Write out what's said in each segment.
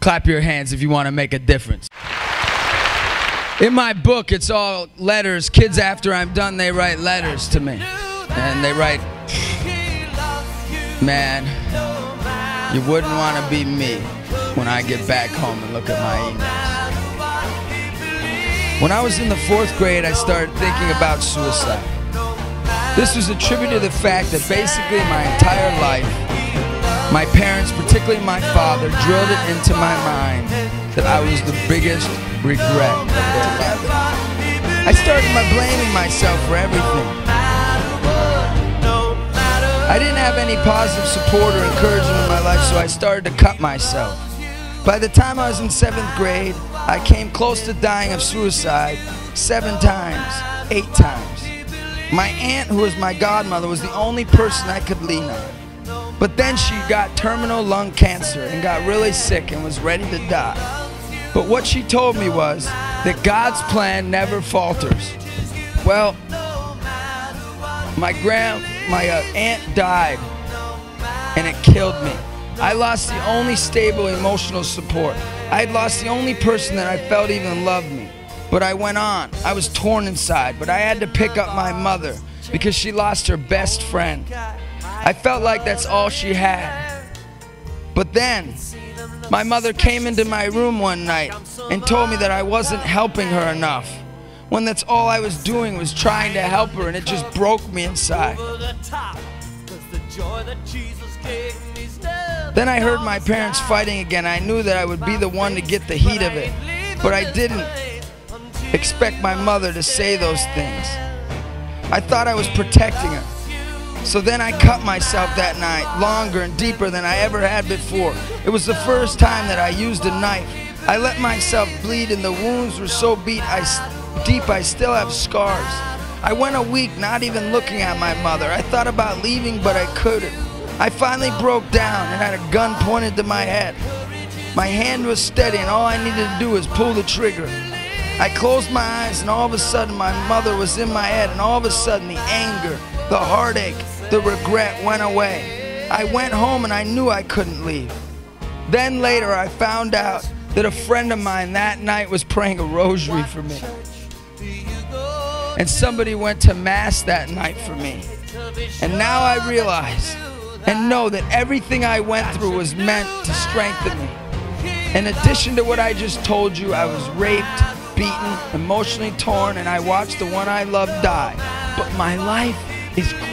Clap your hands if you want to make a difference. In my book, it's all letters. Kids, after I'm done, they write letters to me. And they write, Man, you wouldn't want to be me when I get back home and look at my emails. When I was in the fourth grade, I started thinking about suicide. This was attributed to the fact that basically my entire life, my parents, particularly my father, drilled it into my mind that I was the biggest regret of their life. I started by blaming myself for everything. I didn't have any positive support or encouragement in my life, so I started to cut myself. By the time I was in seventh grade, I came close to dying of suicide seven times, eight times. My aunt, who was my godmother, was the only person I could lean on. But then she got terminal lung cancer and got really sick and was ready to die. But what she told me was that God's plan never falters. Well, my grand, my uh, aunt died, and it killed me. I lost the only stable emotional support. I had lost the only person that I felt even loved me. But I went on. I was torn inside, but I had to pick up my mother because she lost her best friend. I felt like that's all she had. But then, my mother came into my room one night and told me that I wasn't helping her enough. When that's all I was doing was trying to help her and it just broke me inside. Then I heard my parents fighting again. I knew that I would be the one to get the heat of it. But I didn't expect my mother to say those things. I thought I was protecting her. So then I cut myself that night, longer and deeper than I ever had before. It was the first time that I used a knife. I let myself bleed and the wounds were so beat I, deep I still have scars. I went a week not even looking at my mother. I thought about leaving, but I couldn't. I finally broke down and had a gun pointed to my head. My hand was steady and all I needed to do was pull the trigger. I closed my eyes and all of a sudden my mother was in my head and all of a sudden the anger, the heartache, the regret went away. I went home and I knew I couldn't leave. Then later I found out that a friend of mine that night was praying a rosary for me. And somebody went to mass that night for me. And now I realize and know that everything I went through was meant to strengthen me. In addition to what I just told you, I was raped, beaten, emotionally torn, and I watched the one I love die. But my life is great.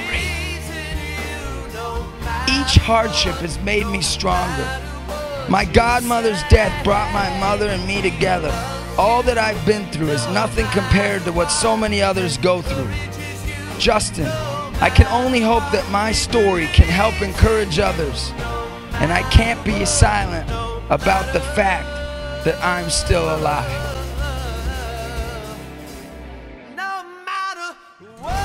Each hardship has made me stronger. My godmother's death brought my mother and me together. All that I've been through is nothing compared to what so many others go through. Justin, I can only hope that my story can help encourage others. And I can't be silent about the fact that I'm still alive. What